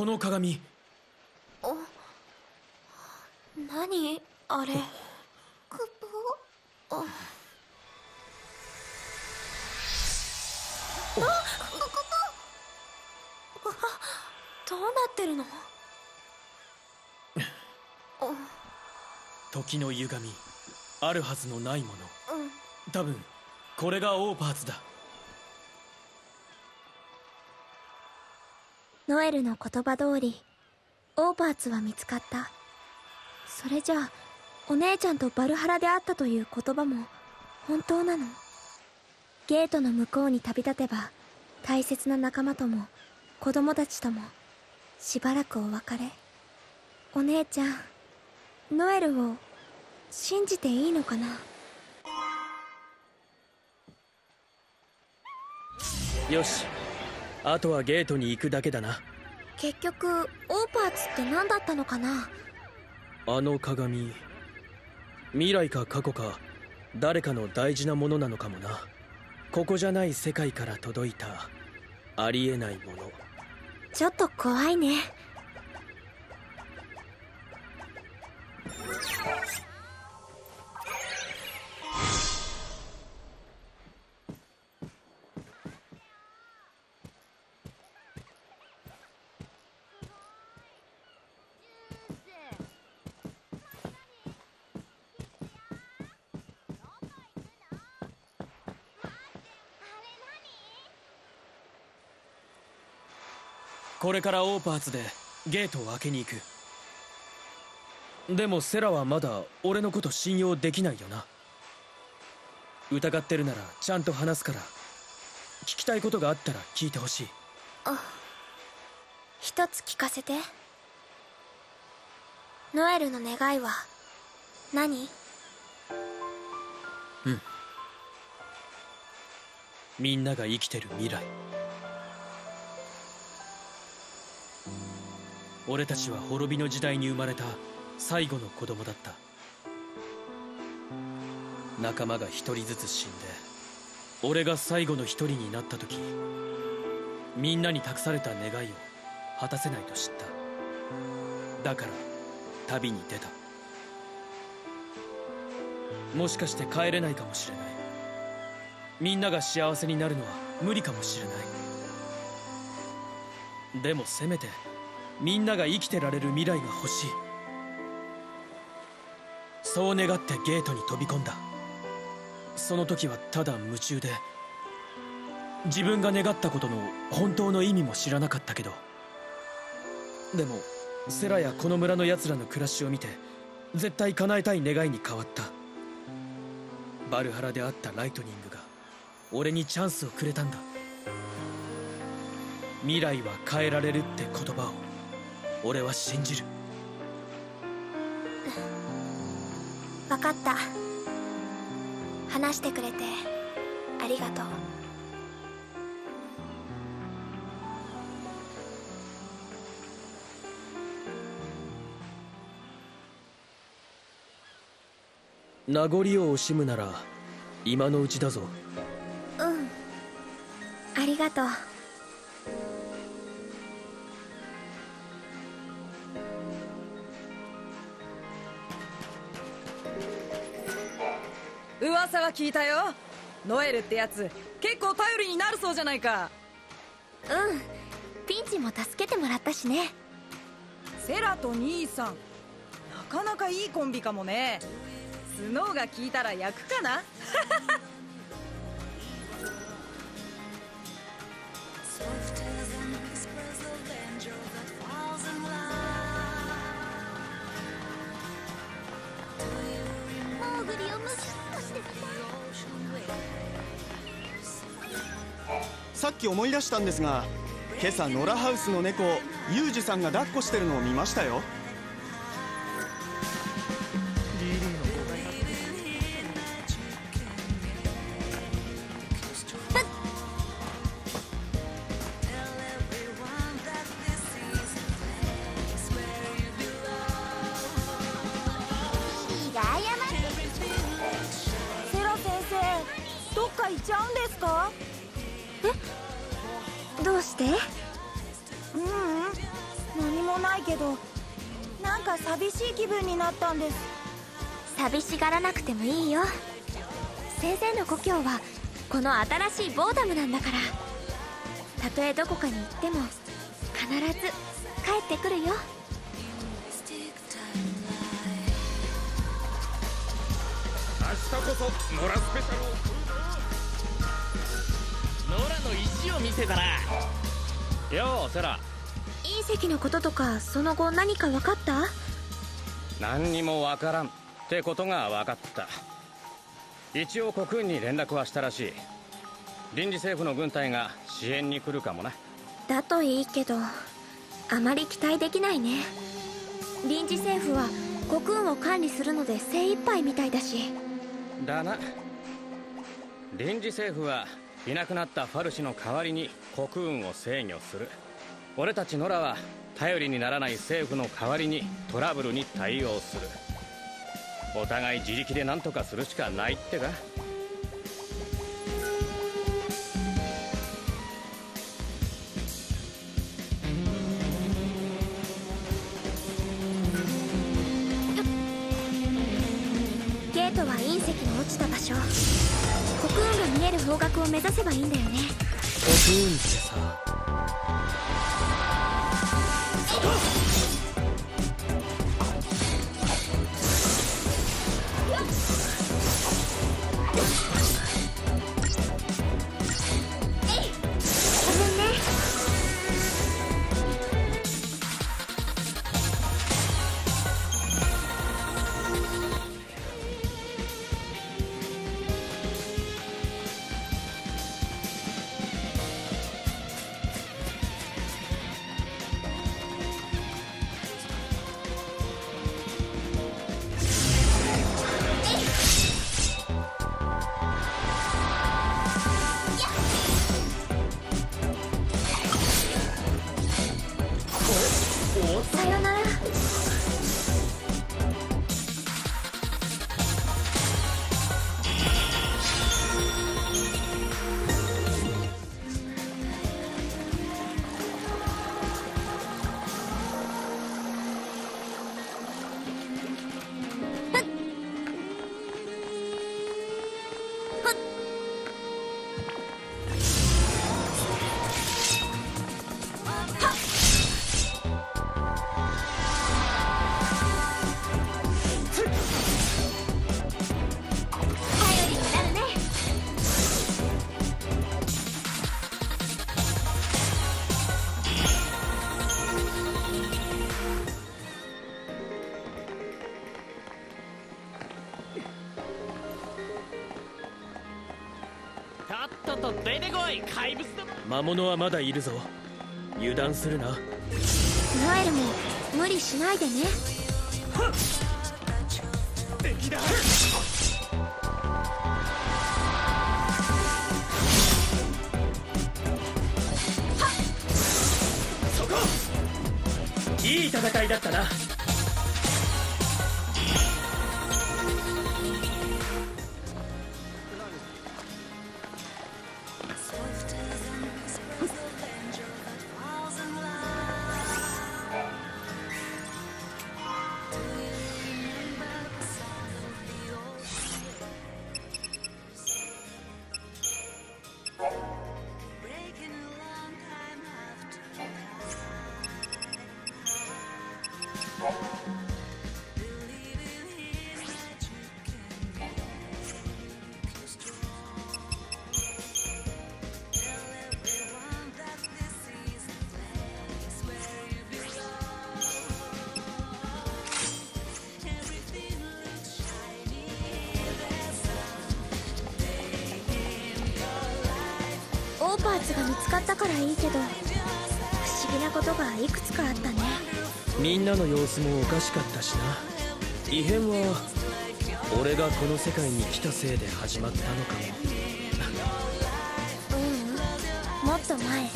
この鏡。お何？あれ？クポああどうなってるの？時の歪み。あるはずのないもの。うん。多分これがオーパーツだノエルの言葉通りオーパーツは見つかった。それじゃあお姉ちゃんとバルハラで会ったという言葉も本当なの？ゲートの向こうに旅立てば大切な仲間とも子供たちともしばらくお別れ。お姉ちゃんノエルを信じていいのかな？よし。あとはゲートに行くだけだな。結局オーパーツって何だったのかな？あの鏡。未来か過去か誰かの大事なものなのかもな。ここじゃない世界から届いたありえないもの。ちょっと怖いねこれからオーパーツでゲートを開けに行く。でもセラはまだ俺のこと信用できないよな。疑ってるならちゃんと話すから聞きたいことがあったら聞いてほしい。一つ聞かせて。ノエルの願いは何？みんなが生きてる未来俺たちは滅びの時代に生まれた最後の子供だった。仲間が一人ずつ死んで俺が最後の一人になった時みんなに託された願いを果たせないと知った。だから旅に出た。もしかして帰れないかもしれない。みんなが幸せになるのは無理かもしれない。でもせめてみんなが生きてられる未来が欲しい。そう願ってゲートに飛び込んだ。その時はただ夢中で自分が願ったことの本当の意味も知らなかったけど。でもセラやこの村の奴らの暮らしを見て絶対叶えたい願いに変わった。バルハラで会ったライトニングが俺にチャンスをくれたんだ。未来は変えられるって言葉を。俺は信じる。分かった。話してくれてありがとう。名残を惜しむなら今のうちだぞ。うん。ありがとう噂は聞いたよ。ノエルってやつ結構頼りになるそうじゃないか。うん。ピンチも助けてもらったしね。セラと兄さん。なかなかいいコンビかもね。スノーが聞いたら焼くかな？さっき思い出したんですが今朝野良ハウスの猫をユージさんが抱っこしてるのを見ましたよ。ないけどなんか寂しい気分になったんです。寂しがらなくてもいいよ。先生の故郷はこの新しいボーダムなんだから。たとえどこかに行っても必ず帰ってくるよ。明日こそ野良スペシャルを野良の石を見せたな。ようセラ隕石のこととかその後何か分かった？何にもわからんってことが分かった。一応国軍に連絡はしたらしい。臨時政府の軍隊が支援に来るかもな。だといいけどあまり期待できないね。臨時政府は国運を管理するので精一杯みたいだし。だな。臨時政府はいなくなったファルシの代わりに国運を制御する俺たちノラは頼りにならない政府の代わりにトラブルに対応する。お互い自力で何とかするしかないってか。ゲートは隕石の落ちた場所。国運が見える方角を目指せばいいんだよね。コクーンってさっ魔物はまだいるぞ。油断するな。ノエルも無理しないでね。いい戦いだったなが見つかったからいいけど不思議なことがいくつかあったね。みんなの様子もおかしかったしな。異変は俺がこの世界に来たせいで始まったのかも。ううん。もっと前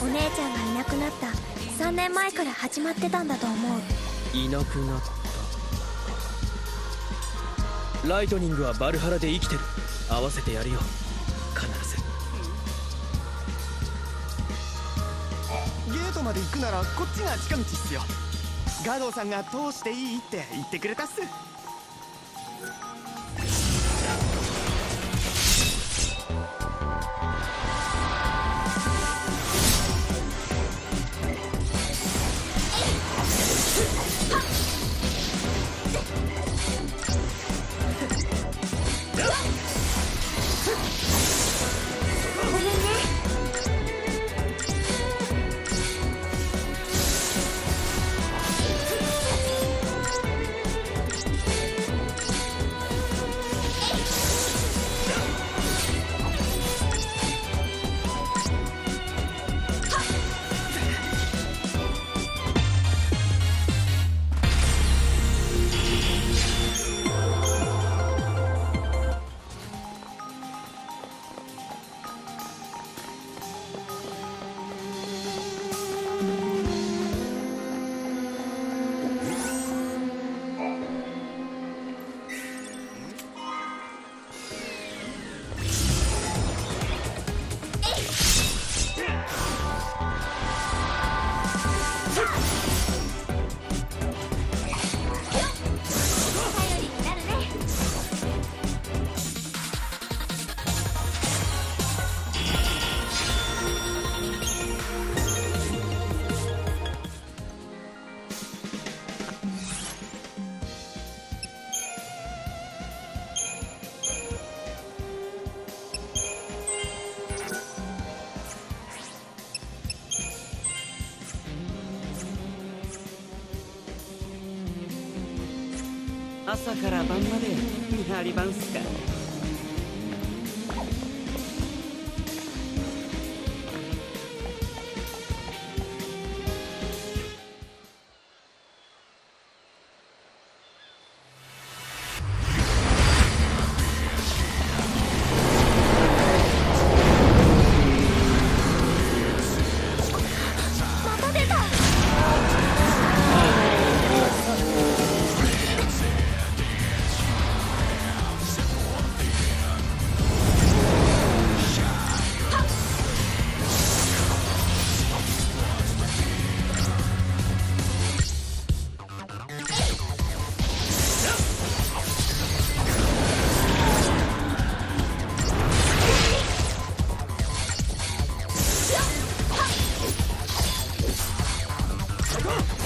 お姉ちゃんがいなくなった。3年前から始まってたんだと思う。いなくなった。ライトニングはバルハラで生きてる。合わせてやるよトまで行くならこっちが近道っすよ。ガドーさんが通していいって言ってくれたっす。朝から晩まで見張り番すか。Huh.